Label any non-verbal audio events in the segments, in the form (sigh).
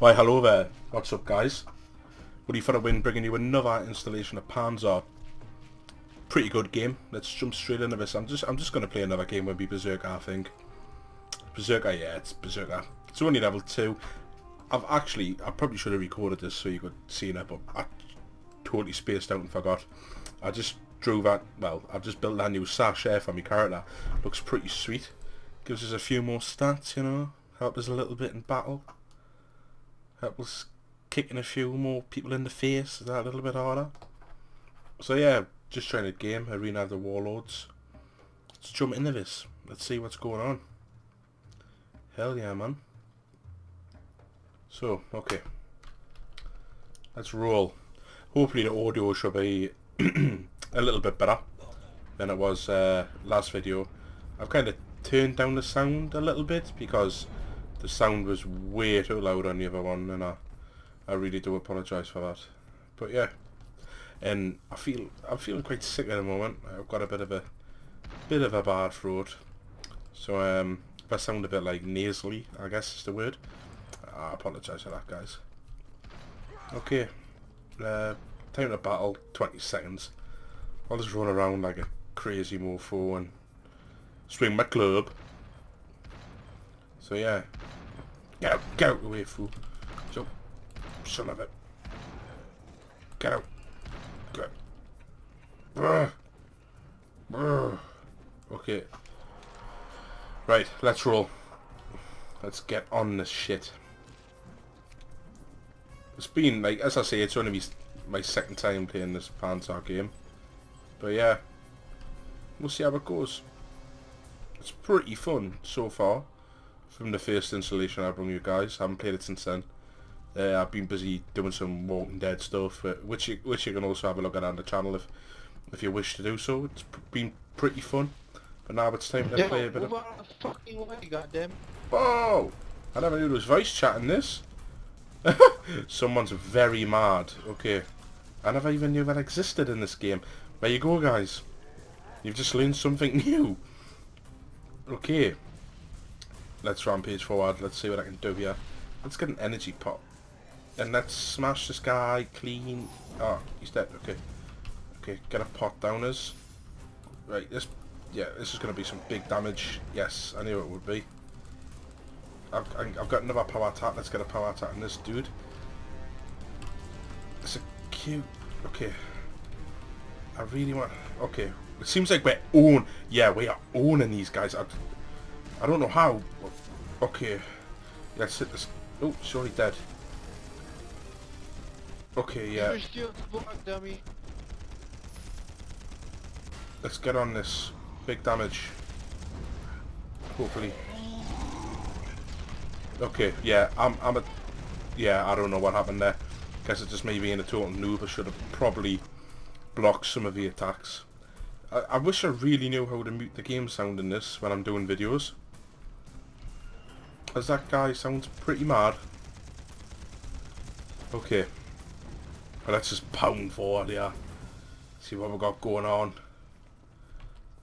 Why, hello there. What's up, guys? Woody for a win, bringing you another installation of Panzar. Pretty good game. Let's jump straight into this. I'm just, I'm just going to play another game with be Berserker, I think. Berserker, yeah, it's Berserker. It's only level 2. I've actually, I probably should have recorded this so you could see it, but I totally spaced out and forgot. I just drew that, well, I've just built that new sash for my character. Looks pretty sweet. Gives us a few more stats, you know. Help us a little bit in battle. Help was kicking a few more people in the face. Is that a little bit harder? So yeah, just trying to game Arena of the Warlords. Let's jump into this. Let's see what's going on. Hell yeah, man. So, okay. Let's roll. Hopefully the audio should be (clears throat) a little bit better than it was uh, last video. I've kind of turned down the sound a little bit because the sound was way too loud on the other one and I, I really do apologise for that. But yeah, and I feel I'm feeling quite sick at the moment. I've got a bit of a bit of a bad throat, so um, if I sound a bit like nasally, I guess is the word. I apologise for that, guys. Okay, uh, time to battle. 20 seconds. I'll just run around like a crazy mofo and swing my club. So yeah, get out, get out the way, fool. So, son of it. Get out. Get out. Okay. Right, let's roll. Let's get on this shit. It's been, like, as I say, it's only my second time playing this Panzar game. But yeah, we'll see how it goes. It's pretty fun so far from the first installation I brought you guys. I haven't played it since then. Uh, I've been busy doing some Walking Dead stuff, uh, which you, which you can also have a look at on the channel if if you wish to do so. It's been pretty fun. But now it's time to Yo, play a bit of... fucking way, goddamn. Oh! I never knew there was voice chat in this. (laughs) Someone's very mad. Okay. I never even knew that existed in this game. There you go, guys. You've just learned something (laughs) new. Okay. Let's rampage forward. Let's see what I can do here. Let's get an energy pot. And let's smash this guy clean. Oh, he's dead. Okay. Okay, get a pot down us. Right, this... Yeah, this is going to be some big damage. Yes, I knew it would be. I've, I've got another power attack. Let's get a power attack on this dude. It's a cute... Okay. I really want... Okay. It seems like we're own... Yeah, we are owning these guys. I, I don't know how. Okay. Let's hit this... Oh, sorry, dead. Okay, yeah. You're still block, dummy. Let's get on this. Big damage. Hopefully. Okay, yeah, I'm, I'm a... Yeah, I don't know what happened there. Guess it's just me being a total noob. I should have probably blocked some of the attacks. I, I wish I really knew how to mute the game sound in this when I'm doing videos. As that guy sounds pretty mad. Okay. Well, let's just pound forward here. See what we've got going on.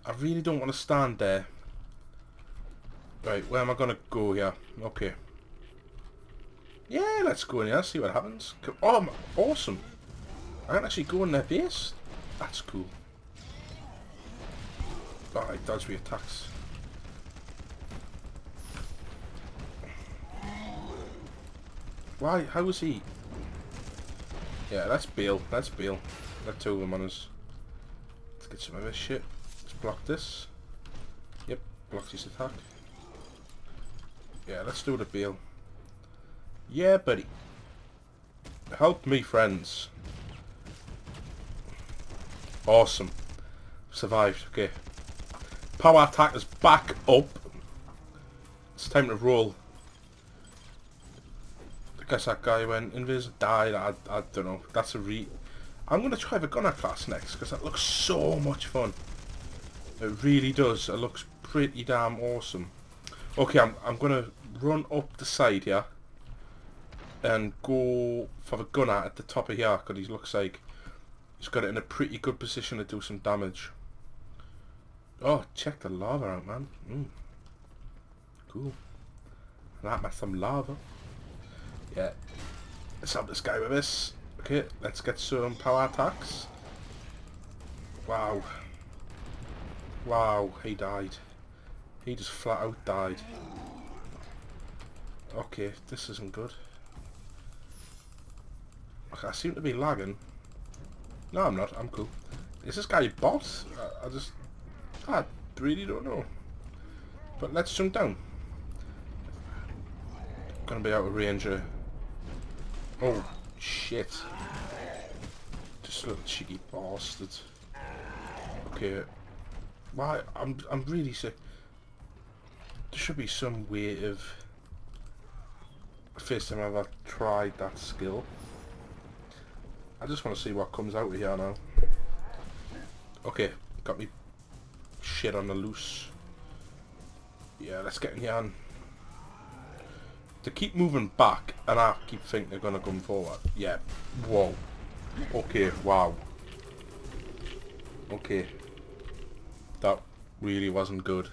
I really don't want to stand there. Right, where am I going to go here? Okay. Yeah, let's go in here, see what happens. Oh, awesome. I can actually go in their base. That's cool. Alright, dodge the attacks. Why? How was he? Yeah, that's bail. That's bail. Let two of them on us. Let's get some of this shit. Let's block this. Yep, blocks his attack. Yeah, let's do the bail. Yeah, buddy. Help me, friends. Awesome. Survived. Okay. Power attack is back up. It's time to roll. I guess that guy went invis died. I, I don't know. That's a re... I'm going to try the gunner class next because that looks so much fun. It really does. It looks pretty damn awesome. Okay, I'm, I'm going to run up the side here and go for the gunner at the top of here because he looks like he's got it in a pretty good position to do some damage. Oh, check the lava out, man. Mm. Cool. That like some lava. Yeah, Let's have this guy with this. Okay, let's get some power attacks. Wow. Wow, he died. He just flat out died. Okay, this isn't good. Okay, I seem to be lagging. No, I'm not. I'm cool. Is this guy a bot? I, I just... I really don't know. But let's jump down. Gonna be out of range here. Oh, shit. Just a little cheeky bastard. Okay. Why? I'm, I'm really sick. There should be some way of... First time I've ever tried that skill. I just want to see what comes out of here now. Okay, got me shit on the loose. Yeah, let's get in here and to keep moving back and I keep thinking they're gonna come forward. Yeah. Whoa. Okay, wow. Okay. That really wasn't good.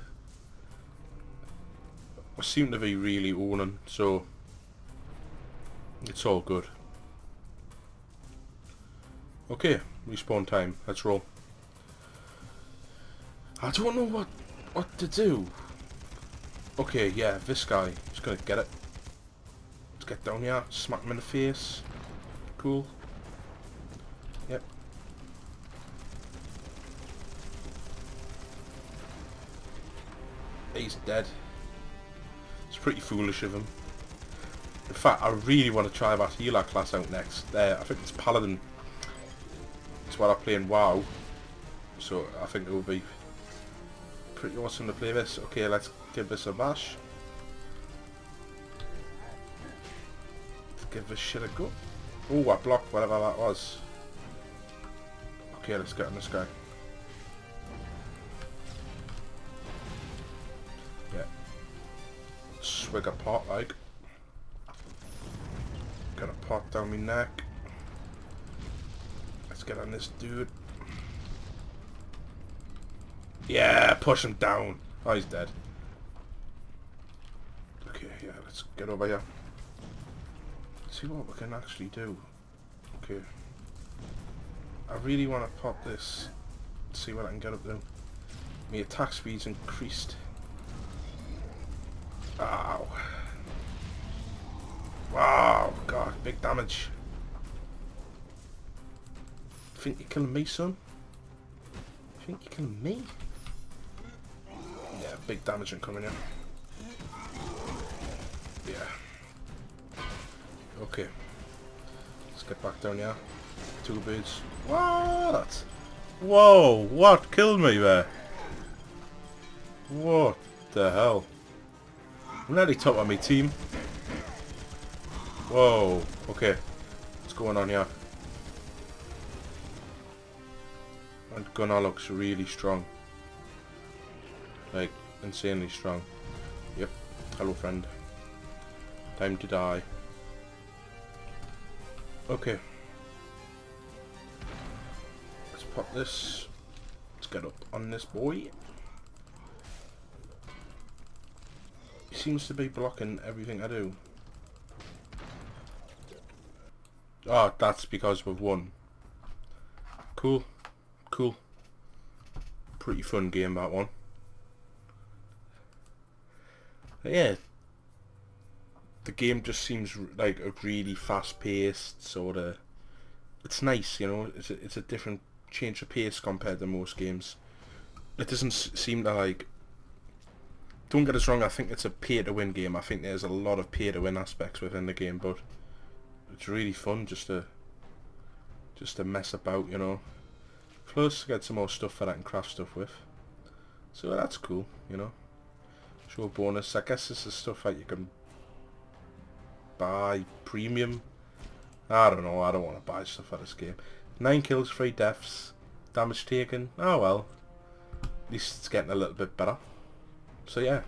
I seem to be really owning, so it's all good. Okay, respawn time. Let's roll. I don't know what what to do. Okay, yeah, this guy. Just gonna get it. Let's get down here. Smack him in the face. Cool. Yep. He's dead. It's pretty foolish of him. In fact, I really want to try that healer class out next. Uh, I think it's Paladin. It's what I play in WoW. So I think it will be pretty awesome to play this. Okay, let's give this a bash. Give this shit a go. Oh, I blocked whatever that was. Okay, let's get on this guy. Yeah. Swig a pot, like. Got a pot down my neck. Let's get on this dude. Yeah, push him down. Oh, he's dead. Okay, yeah, let's get over here. See what we can actually do. Okay. I really want to pop this. See what I can get up to. My attack speed's increased. Ow. Wow, God, big damage. Think you're killing me, son? Think you're killing me? Yeah, big damage incoming, yeah. Yeah. Okay. Let's get back down here. Two birds. What? Whoa, what killed me there? What the hell? I'm nearly top of my team. Whoa, okay. What's going on here? And gunner looks really strong. Like, insanely strong. Yep. Hello, friend. Time to die. Okay. Let's pop this. Let's get up on this boy. He seems to be blocking everything I do. Oh, that's because we've won. Cool. Cool. Pretty fun game, that one. yeah, the game just seems like a really fast-paced sort of. It's nice, you know. It's a, it's a different change of pace compared to most games. It doesn't seem to like. Don't get us wrong. I think it's a pay-to-win game. I think there's a lot of pay-to-win aspects within the game, but it's really fun just to just to mess about, you know. Plus, get some more stuff for that I can craft stuff with. So that's cool, you know. Show bonus. I guess this is stuff that you can buy premium. I don't know. I don't want to buy stuff for this game. Nine kills, three deaths, damage taken. Oh well. At least it's getting a little bit better. So yeah.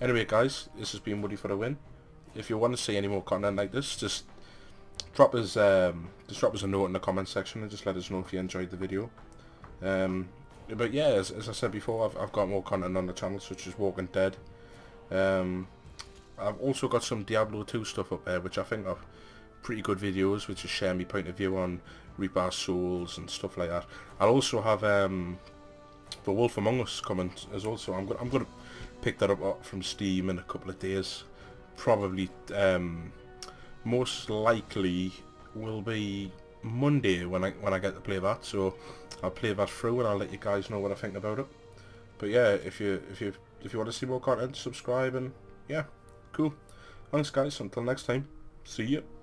Anyway, guys, this has been Woody for the win. If you want to see any more content like this, just drop us um, just drop us a note in the comment section and just let us know if you enjoyed the video. Um, but yeah, as, as, I said before, I've, I've got more content on the channel, such as Walking Dead. Um, I've also got some Diablo 2 stuff up there, which I think I've pretty good videos which is share my point of view on Reaper Souls and stuff like that. I'll also have um, The Wolf Among Us coming as well, so I'm going I'm going to pick that up from Steam in a couple of days. Probably, um, most likely will be Monday when I when I get to play that. So I'll play that through and I'll let you guys know what I think about it. But yeah, if you if you if you want to see more content, subscribe and yeah, cool. Thanks guys. Until next time, see you.